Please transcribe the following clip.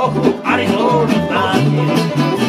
Jehovah are glorified.